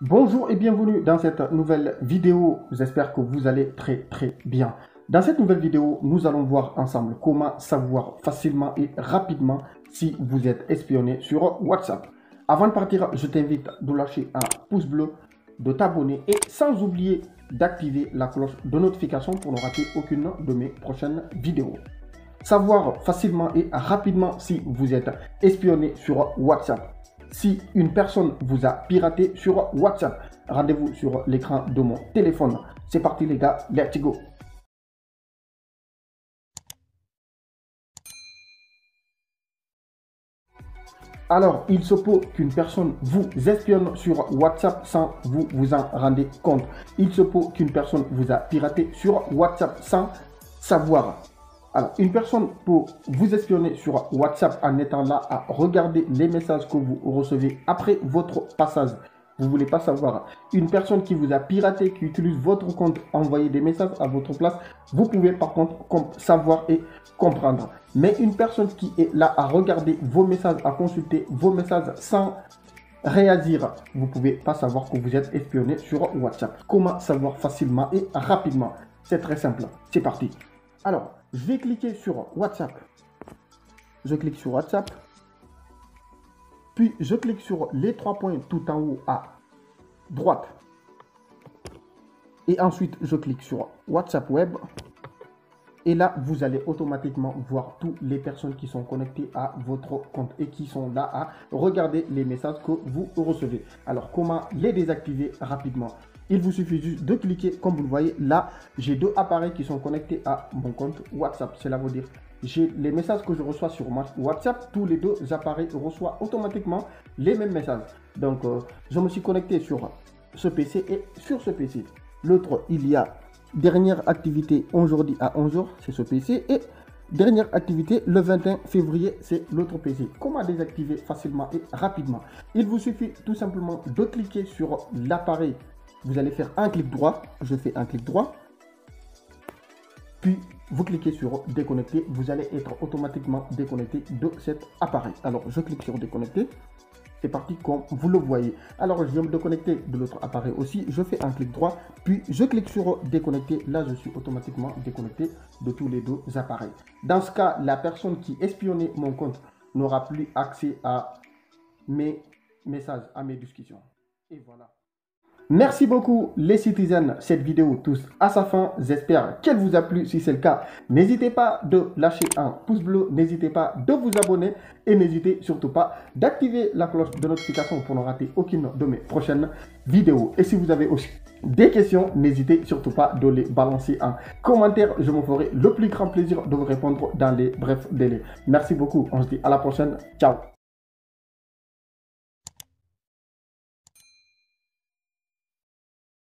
Bonjour et bienvenue dans cette nouvelle vidéo. J'espère que vous allez très très bien. Dans cette nouvelle vidéo, nous allons voir ensemble comment savoir facilement et rapidement si vous êtes espionné sur WhatsApp. Avant de partir, je t'invite de lâcher un pouce bleu, de t'abonner et sans oublier d'activer la cloche de notification pour ne rater aucune de mes prochaines vidéos. Savoir facilement et rapidement si vous êtes espionné sur WhatsApp si une personne vous a piraté sur WhatsApp. Rendez-vous sur l'écran de mon téléphone. C'est parti les gars, let's go. Alors, il se peut qu'une personne vous espionne sur WhatsApp sans vous en rendez compte. Il se peut qu'une personne vous a piraté sur WhatsApp sans savoir. Alors, une personne peut vous espionner sur WhatsApp en étant là à regarder les messages que vous recevez après votre passage. Vous voulez pas savoir. Une personne qui vous a piraté, qui utilise votre compte, envoyer des messages à votre place, vous pouvez par contre savoir et comprendre. Mais une personne qui est là à regarder vos messages, à consulter vos messages sans réagir, vous pouvez pas savoir que vous êtes espionné sur WhatsApp. Comment savoir facilement et rapidement? C'est très simple. C'est parti. Alors, je vais cliquer sur WhatsApp. Je clique sur WhatsApp. Puis, je clique sur les trois points tout en haut à droite. Et ensuite, je clique sur WhatsApp Web. Et là, vous allez automatiquement voir toutes les personnes qui sont connectées à votre compte et qui sont là à regarder les messages que vous recevez. Alors, comment les désactiver rapidement? Il vous suffit juste de cliquer, comme vous le voyez là, j'ai deux appareils qui sont connectés à mon compte WhatsApp. Cela veut dire j'ai les messages que je reçois sur WhatsApp, tous les deux appareils reçoivent automatiquement les mêmes messages. Donc, euh, je me suis connecté sur ce PC et sur ce PC. L'autre, il y a dernière activité aujourd'hui à 11h, c'est ce PC. Et dernière activité le 21 février, c'est l'autre PC. Comment désactiver facilement et rapidement? Il vous suffit tout simplement de cliquer sur l'appareil vous allez faire un clic droit. Je fais un clic droit. Puis, vous cliquez sur déconnecter. Vous allez être automatiquement déconnecté de cet appareil. Alors, je clique sur déconnecter. C'est parti comme vous le voyez. Alors, je viens me déconnecter de l'autre appareil aussi. Je fais un clic droit, puis je clique sur déconnecter. Là, je suis automatiquement déconnecté de tous les deux appareils. Dans ce cas, la personne qui espionnait mon compte n'aura plus accès à mes messages, à mes discussions. Et voilà. Merci beaucoup les citizens. Cette vidéo touche à sa fin. J'espère qu'elle vous a plu. Si c'est le cas, n'hésitez pas de lâcher un pouce bleu. N'hésitez pas de vous abonner. Et n'hésitez surtout pas d'activer la cloche de notification pour ne rater aucune de mes prochaines vidéos. Et si vous avez aussi des questions, n'hésitez surtout pas de les balancer en commentaire. Je me ferai le plus grand plaisir de vous répondre dans les brefs délais. Merci beaucoup. On se dit à la prochaine. Ciao